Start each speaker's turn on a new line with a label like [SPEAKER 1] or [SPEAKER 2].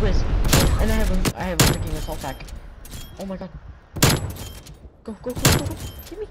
[SPEAKER 1] Swiss. And I have a, I have a freaking assault pack. Oh my god. Go, go, go, go, go. Give me.